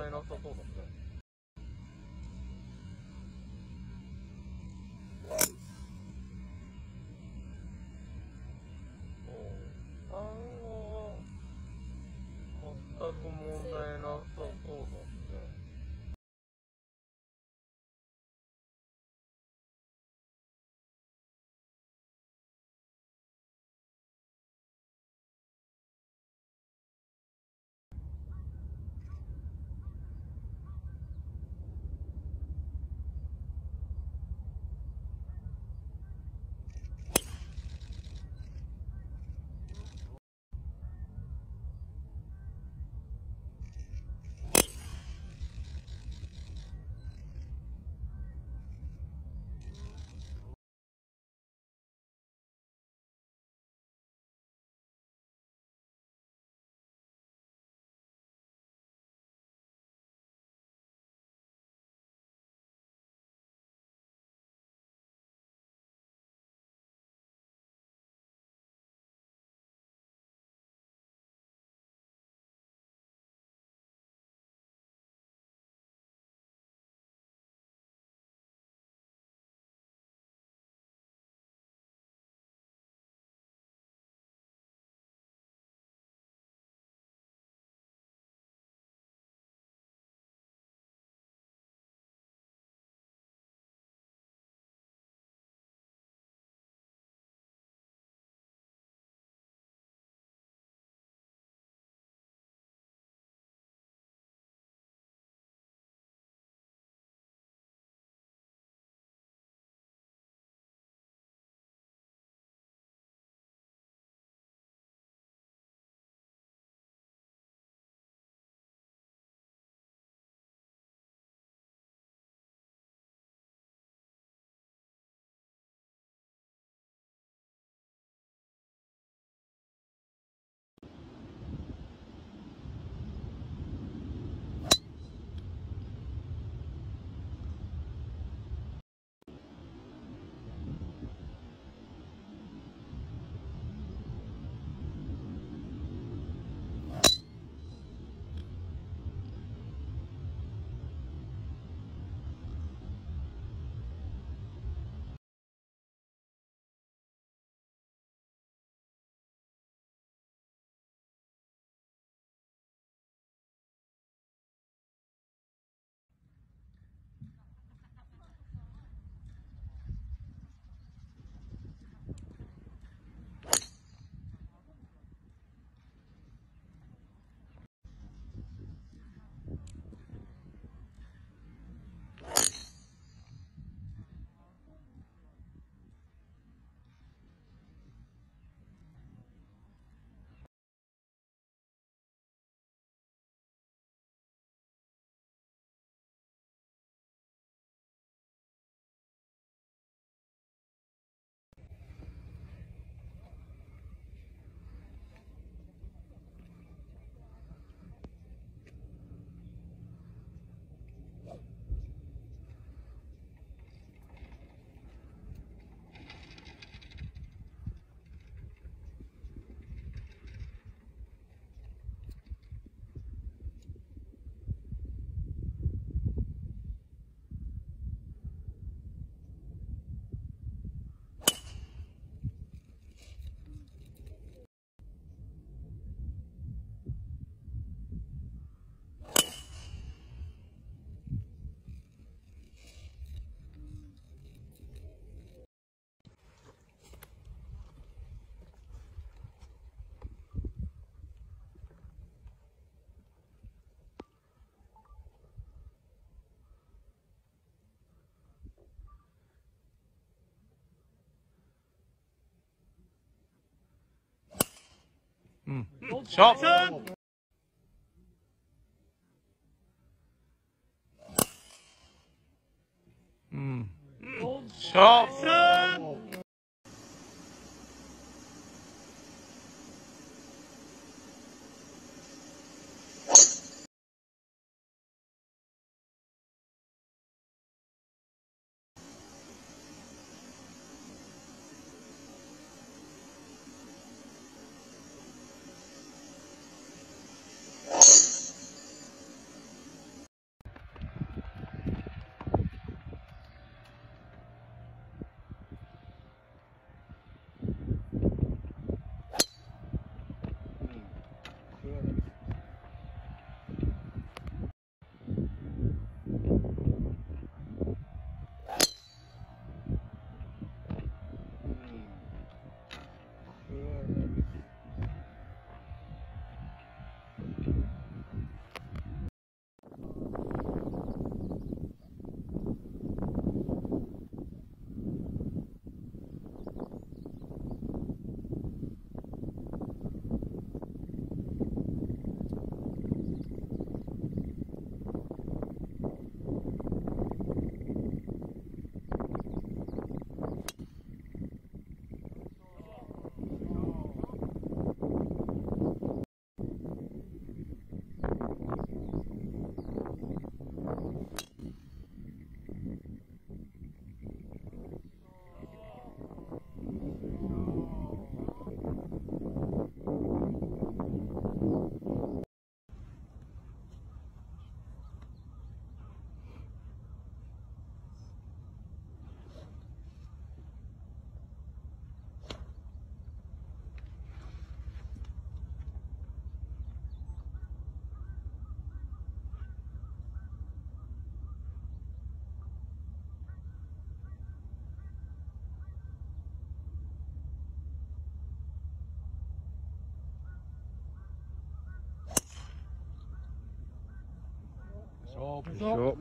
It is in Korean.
題なさそうだった 음. 샷! 음. 샷! Good job.